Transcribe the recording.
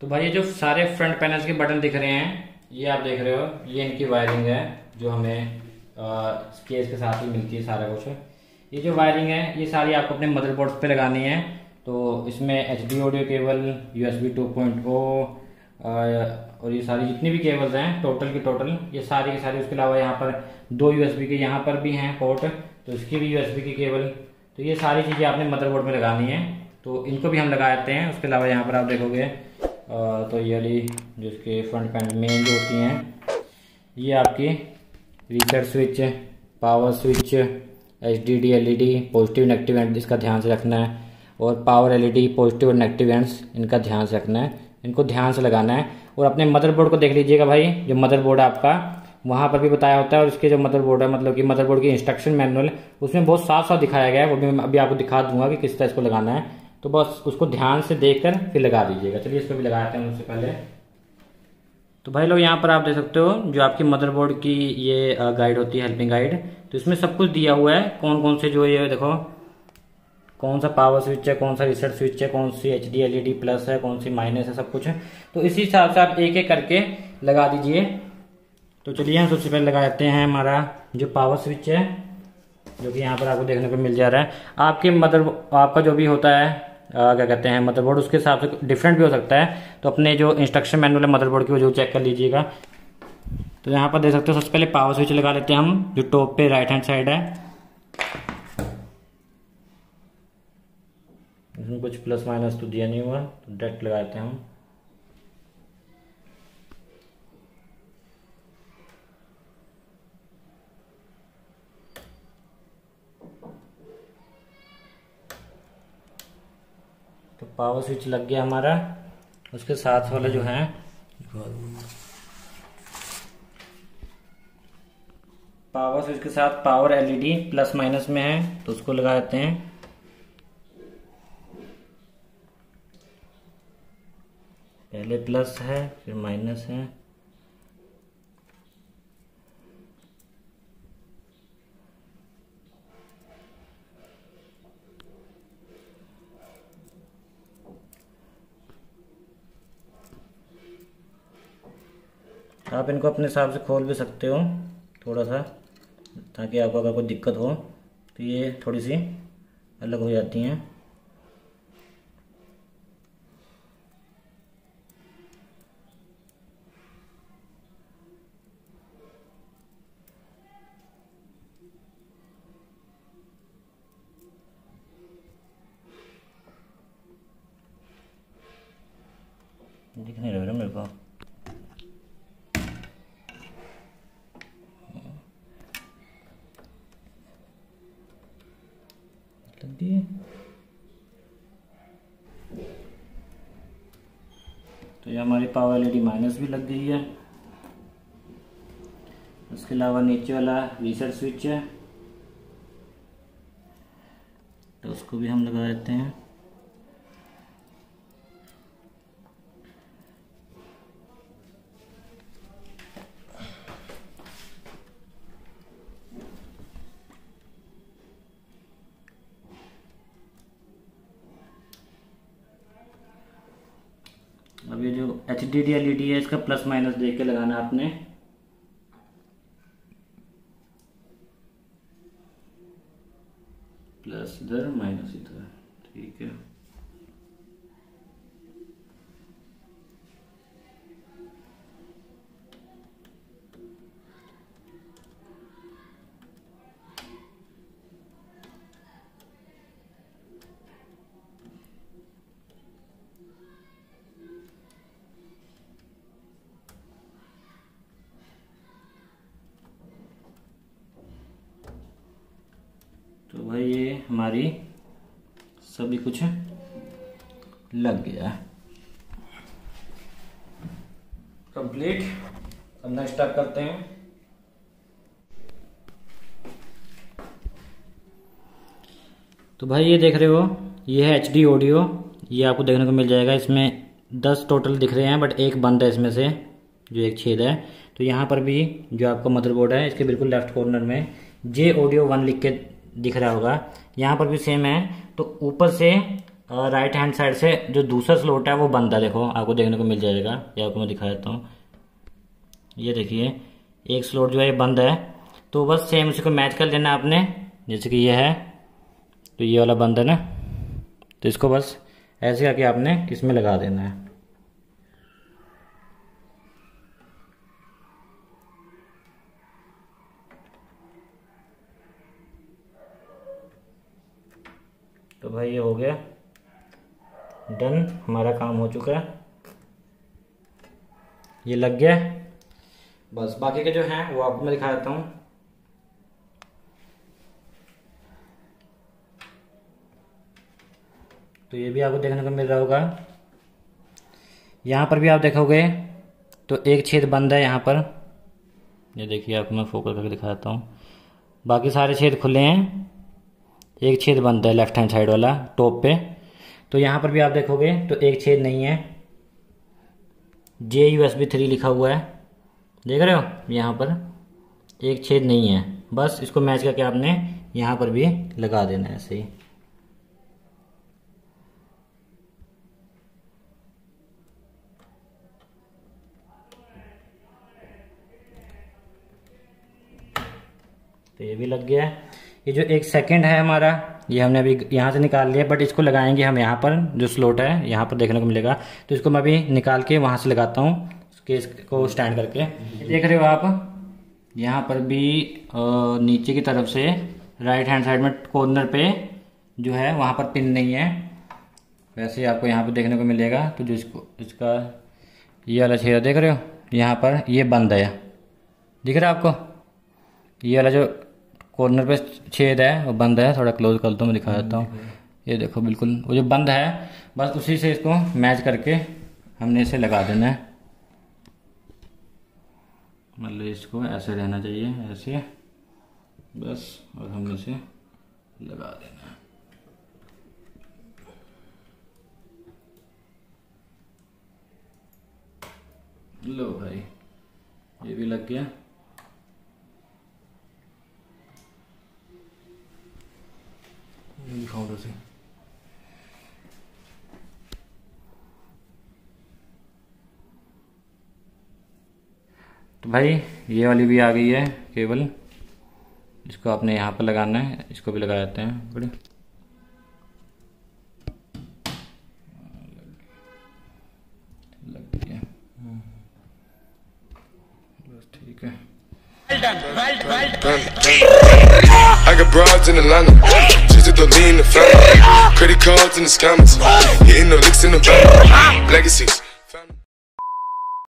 तो भाई ये जो सारे फ्रंट पैनल्स के बटन दिख रहे हैं, ये आप देख रहे हो, ये इनकी वायरिंग है, जो हमें केस के साथ ही मिलती है सारा कुछ। ये जो वायरिंग है, ये सारी आपको अपने मदरबोर्ड पे लगानी है। तो इसमें H D audio cable U S B two point O और ये सारी जितनी भी केबल्स हैं टोटल की टोटल ये सारी की सारी, उसके अलावा यहाँ पर दो यूएसबी के यहाँ पर भी हैं पोर्ट तो इसकी भी यूएसबी की केबल तो ये सारी चीज़ें आपने मदरबोर्ड में लगानी है। तो इनको भी हम लगा देते हैं, उसके अलावा यहाँ पर आप देखोगे तो ये वाली जिसके फ्रंट पैनल मेन जो होती हैं, ये आपकी reset switch power switch H D D L E D positive negative end इसका ध्यान से रखना है, और power L E D positive और नेगेटिव एंड्स इनका ध्यान से रखना है, इनको ध्यान से लगाना है, और अपने मदरबोर्ड को देख लीजिएगा भाई, जो मदरबोर्ड है आपका, वहाँ पर भी बताया होता है, और इसके जो मदरबोर्ड है मतलब कि मदरबोर्ड की इंस्ट्रक्शन मैनुअल उसमें बहुत साफ़ साफ़ दिखाया गया है, वो भी मैं अभी आपको दिखा दूँगा कि किस तरह इसको लगाना है। तो बस उसको ध्यान से देखकर फिर लगा दीजिएगा। चलिए इसको भी लगाते हैं उससे पहले। तो भाई लोग, यहाँ पर आप देख सकते हो जो आपकी मदरबोर्ड की ये गाइड होती है हेल्पिंग गाइड तो इसमें सब कुछ दिया हुआ है। कौन कौन से जो ये देखो कौन सा पावर स्विच है कौन सा रिसेट स्विच है कौन सी H D L E D plus है कौन सी माइनस है, सब कुछ है। तो इसी हिसाब से आप एक एक करके लगा दीजिए। तो चलिए हम सबसे पहले लगा देते हैं हमारा जो पावर स्विच है, जो कि यहाँ पर आपको देखने को मिल जा रहा है। आपके मदर आपका जो भी होता है क्या कहते हैं मदरबोर्ड उसके हिसाब से डिफरेंट भी हो सकता है। तो अपने जो इंस्ट्रक्शन मैनुअल है मदरबोर्ड की, वो जो चेक कर लीजिएगा। तो यहाँ पर देख सकते हो, सबसे पहले पावर स्विच लगा लेते हैं हम, जो टॉप पे राइट हैंड साइड है। इसमें कुछ प्लस माइनस तो दिया नहीं हुआ तो डायरेक्ट लगाते हैं हम तो पावर स्विच लग गया हमारा। उसके साथ वाले जो है, पावर स्विच के साथ पावर एलईडी प्लस माइनस में है तो उसको लगा देते हैं। पहले प्लस है, फिर माइनस है। आप इनको अपने हिसाब से खोल भी सकते हो थोड़ा सा ताकि आपको अगर कोई दिक्कत हो तो ये थोड़ी सी अलग हो जाती हैं। दिख नहीं रहा मेरे को तो ये हमारी पावर एलईडी माइनस भी लग गई है। उसके अलावा नीचे वाला रीसेट स्विच है। तो उसको भी हम लगा देते हैं अब ये जो H D D L E D है इसका प्लस माइनस देख के लगाना आपने। प्लस इधर माइनस इधर, ठीक है। हमारी सभी कुछ लग गया कंप्लीट अब नेक्स्ट स्टार्ट करते हैं। तो भाई ये देख रहे हो, ये है एच डी ऑडियो ये आपको देखने को मिल जाएगा। इसमें दस टोटल दिख रहे हैं बट एक बंद है इसमें से, जो एक छेद है। तो यहाँ पर भी जो आपका मदरबोर्ड है, इसके बिल्कुल लेफ़्ट कॉर्नर में जे ऑडियो वन लिख के दिख रहा होगा। यहाँ पर भी सेम है। तो ऊपर से राइट हैंड साइड से जो दूसरा स्लोट है, वो बंद है। देखो, आपको देखने को मिल जाएगा। ये आपको मैं दिखा देता हूँ। ये देखिए, एक स्लोट जो है, ये बंद है। तो बस सेम उसी को मैच कर लेना आपने। जैसे कि ये है तो ये वाला बंद है ना। तो इसको बस ऐसे करके आपने इसमें लगा देना है। तो भाई ये हो गया। डन हमारा काम हो चुका है। ये लग गया। बस, बाकी के जो हैं, वो आपको मैं दिखा देता हूँ। तो ये भी आपको देखने को मिल रहा होगा। यहाँ पर भी आप देखोगे तो एक छेद बंद है यहाँ पर। ये देखिए, आपको मैं फोकस करके दिखा देता हूँ। बाकी सारे छेद खुले हैं। एक छेद बनता है लेफ़्ट हैंड साइड वाला टॉप पे। तो यहाँ पर भी आप देखोगे तो एक छेद नहीं है। J U S B three लिखा हुआ है। देख रहे हो? यहाँ पर एक छेद नहीं है। बस इसको मैच करके आपने यहाँ पर भी लगा देना है ऐसे ही। तो ये भी लग गया है। ये जो एक सेकंड है हमारा, ये हमने अभी यहाँ से निकाल लिया बट इसको लगाएँगे हम यहाँ पर, जो स्लोट है, यहाँ पर देखने को मिलेगा। तो इसको मैं अभी निकाल के वहाँ से लगाता हूँ, केस को स्टैंड करके। देख रहे हो आप? यहाँ पर भी नीचे की तरफ़ से राइट हैंड साइड में कॉर्नर पे जो है, वहाँ पर पिन नहीं है। वैसे आपको यहाँ पर देखने को मिलेगा तो जो इसको, इसका ये वाला छेड़ा देख रहे हो? यहाँ पर ये बंद है। दिख रहा है आपको? ये वाला जो कॉर्नर पे छेद है वो बंद है, थोड़ा क्लोज कर दो, मैं दिखा देता हूँ। ये देखो, बिल्कुल, वो जो बंद है, बस उसी से इसको मैच करके हमने इसे लगा देना है। मतलब इसको ऐसे रहना चाहिए, ऐसे, बस, और हमने इसे लगा देना है। लो भाई, ये भी लग गया। दिखाऊँ से तो भाई ये वाली भी आ गई है केबल इसको आपने यहाँ पर लगाना है इसको भी लगा देते हैं बड़ी लग गया बस ठीक है I got broads in Atlanta. To lean the family. Credit cards in the scammers. Hitting the licks in the bank. Legacies.